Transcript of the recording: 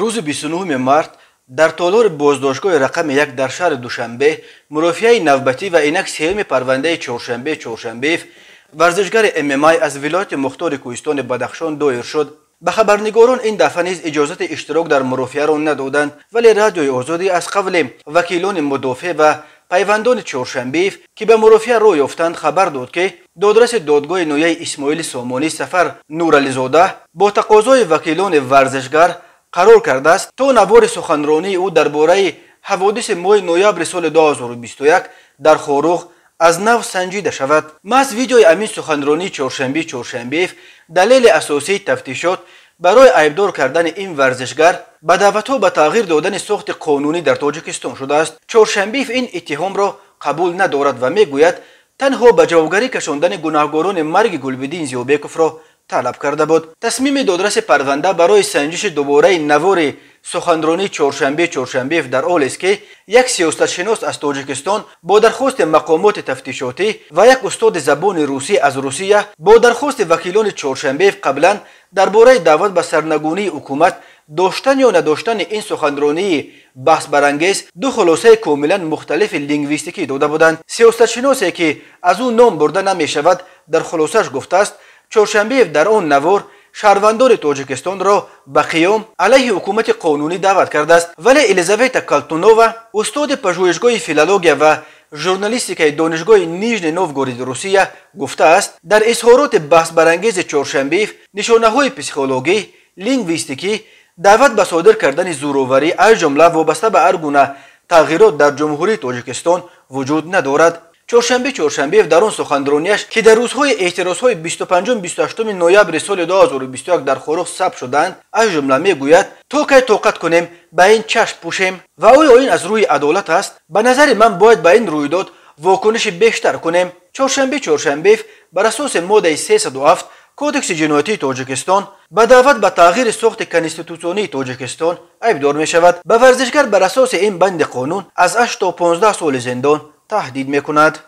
рӯзи 29 март дар толори боздоштгоҳи рақами як дар шаҳри душанбе мурофиаи навбатӣ ва инак сеюми парвандаи чоршанбе чоршанбеев варзишгари ммай аз вилояти мухтори кӯҳистони бадахшон доир шуд. Ба хабарнигорон ин дафъа низ иҷозати иштирок дар мурофиаро надоданд вале радиои озодӣ аз қавли вакилони мудофеъ ва пайвандони чоршанбеев ки ба мурофиа роҳ ёфтанд хабар дод ки додраси додгоҳи ноҳияи исмоили сомонӣ сафар нурализода бо тақозои вакилони варзишгар қарор кардааст то навори суханронии ӯ дар бораи ҳаводиси моҳи ноябри соли 2021 дар хорух аз нав санҷида шавад. Маҳз видеои амин суханронии чоршанбии чоршанбеев далели асосии тафтишот барои айбдор кардани ин варзишгар ба даъватҳо ба тағйир додани сохти қонунӣ дар тоҷикистон шудааст. Чоршанбиев ин иттиҳомро қабул надорад ва мегӯяд танҳо ба ҷавобгарӣ кашондани гунаҳгорони марги гулбидин зиёбековро талаб карда буд. Тасмими додраси парванда барои санҷиши дубораи навори суханронии чоршанбе чоршанбеев дар олест ки як сиёсатшинос аз тоҷикистон бо дархости мақомоти тафтишотӣ ва як устоди забони русӣ аз русия бо дархости вакилони чоршанбеев қаблан дар бораи даъват ба сарнагунии ҳукумат доштан ё надоштани ин суханронии баҳсбарангез ду хулосаи комилан мухталифи лингвистикӣ дода буданд. Сиёсатшиносе ки аз ӯ ном бурда намешавад дар хулосааш гуфтааст чоршанбеев дар он навор шаҳрвандони тоҷикистонро ба қиём алайҳи ҳукумати қонунӣ даъват кардааст. Вале елизавета калтунова устоди пажӯҳишгоҳи филология ва журналистикаи донишгоҳи нижни новгороди русия гуфтааст дар изҳороти баҳсбарангези чоршанбеев нишонаҳои психологӣ лингвистикӣ даъват ба содир кардани зӯроварӣ аз ҷумла вобаста ба ҳар гуна тағйирот дар ҷумҳурии тоҷикистон вуҷуд надорад чоршанбе чоршанбеев дар он суханронияш ки дар рӯзҳои эътирозҳои 25-28 ноябри соли 2021 дар хорух сабт шуданд аз ҷумла мегӯяд то кай тоқат кунем ба ин чашм пӯшем ва оё ин аз рӯи адолат аст ба назари ман бояд ба ин рӯйдод вокуниши бештар кунем чоршанбе чоршанбеев бар асоси моддаи 37 кодекси ҷиноятии тоҷикистон ба даъват ба тағйири сохти конститутсионии тоҷикистон айбдор мешавад. Ба варзишгар бар асоси ин банди қонун аз 8 то 15 соли зиндон تهديد میکند.